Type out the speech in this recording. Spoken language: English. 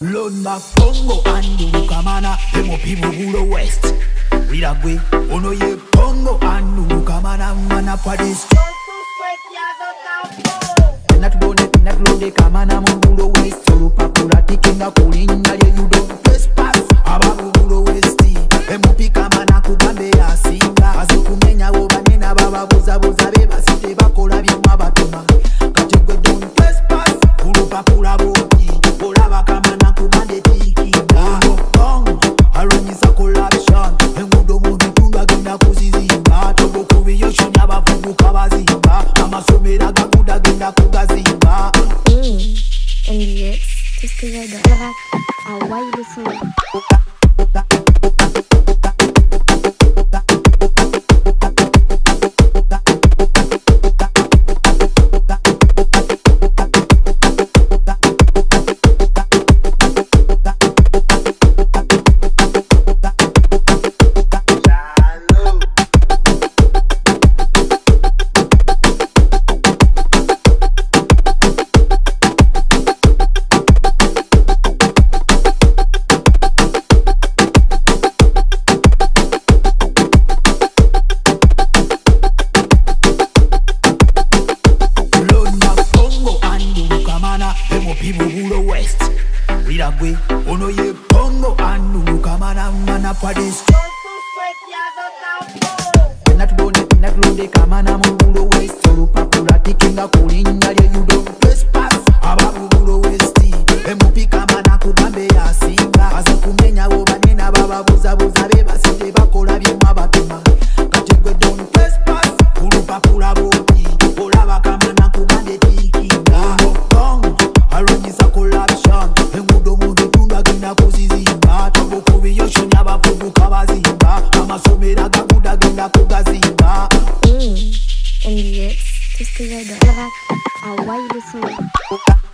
Lon mapongo andu kamana emopibu bulo west. We Wiragwe ono ye pongo andu kamana mana padis Enatubonde enatulonde kamana mu puisqu'il y a grave à Wai vemopivo bulo west. Riragwe ono ye bongo anulukamanamana pades natubone natulondekamana mu bulo west. Tout ce que j'adore. Ah.